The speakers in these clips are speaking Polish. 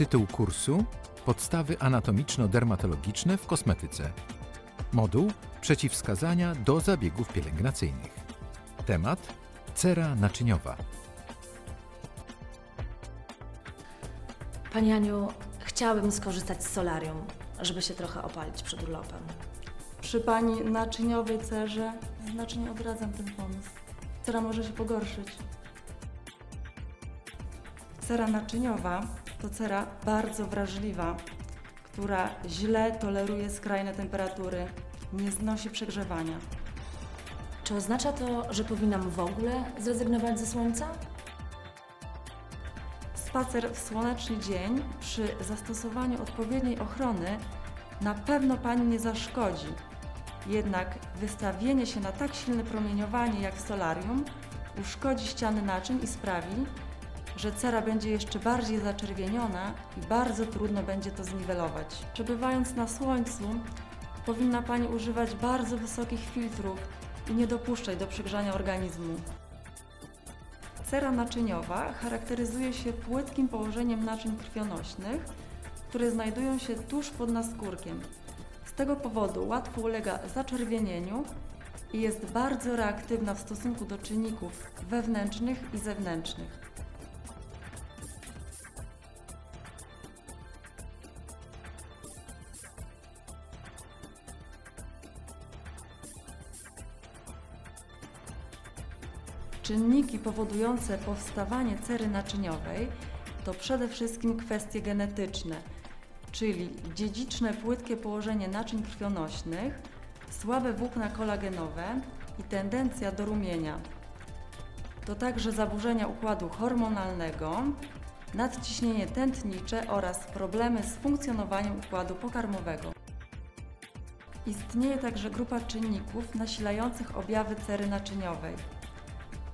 Tytuł kursu Podstawy anatomiczno-dermatologiczne w kosmetyce. Moduł Przeciwwskazania do zabiegów pielęgnacyjnych. Temat Cera naczyniowa. Pani Aniu, chciałabym skorzystać z solarium, żeby się trochę opalić przed urlopem. Przy pani naczyniowej cerze znacznie odradzam ten pomysł. Cera może się pogorszyć. Cera naczyniowa to cera bardzo wrażliwa, która źle toleruje skrajne temperatury, nie znosi przegrzewania. Czy oznacza to, że powinnam w ogóle zrezygnować ze słońca? Spacer w słoneczny dzień przy zastosowaniu odpowiedniej ochrony na pewno Pani nie zaszkodzi. Jednak wystawienie się na tak silne promieniowanie jak w solarium uszkodzi ściany naczyń i sprawi, że cera będzie jeszcze bardziej zaczerwieniona i bardzo trudno będzie to zniwelować. Przebywając na słońcu, powinna Pani używać bardzo wysokich filtrów i nie dopuszczać do przegrzania organizmu. Cera naczyniowa charakteryzuje się płytkim położeniem naczyń krwionośnych, które znajdują się tuż pod naskórkiem. Z tego powodu łatwo ulega zaczerwienieniu i jest bardzo reaktywna w stosunku do czynników wewnętrznych i zewnętrznych. Czynniki powodujące powstawanie cery naczyniowej to przede wszystkim kwestie genetyczne, czyli dziedziczne płytkie położenie naczyń krwionośnych, słabe włókna kolagenowe i tendencja do rumienia. To także zaburzenia układu hormonalnego, nadciśnienie tętnicze oraz problemy z funkcjonowaniem układu pokarmowego. Istnieje także grupa czynników nasilających objawy cery naczyniowej.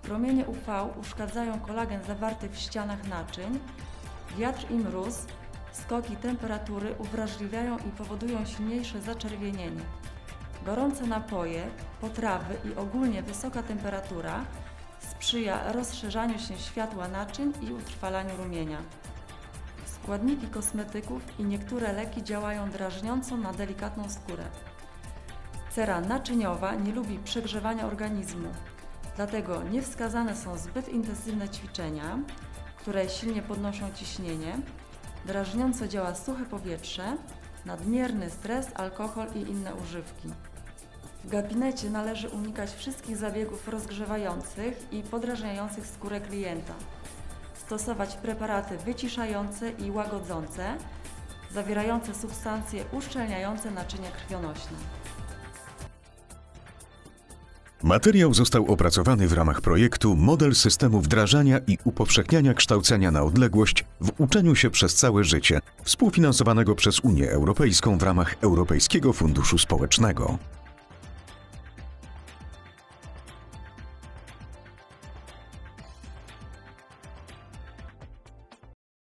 Promienie UV uszkadzają kolagen zawarty w ścianach naczyń, wiatr i mróz, skoki temperatury uwrażliwiają i powodują silniejsze zaczerwienienie. Gorące napoje, potrawy i ogólnie wysoka temperatura sprzyja rozszerzaniu się światła naczyń i utrwalaniu rumienia. Składniki kosmetyków i niektóre leki działają drażniąco na delikatną skórę. Cera naczyniowa nie lubi przegrzewania organizmu, dlatego niewskazane są zbyt intensywne ćwiczenia, które silnie podnoszą ciśnienie, drażniąco działa suche powietrze, nadmierny stres, alkohol i inne używki. W gabinecie należy unikać wszystkich zabiegów rozgrzewających i podrażniających skórę klienta. Stosować preparaty wyciszające i łagodzące, zawierające substancje uszczelniające naczynia krwionośne. Materiał został opracowany w ramach projektu Model systemu wdrażania i upowszechniania kształcenia na odległość w uczeniu się przez całe życie, współfinansowanego przez Unię Europejską w ramach Europejskiego Funduszu Społecznego.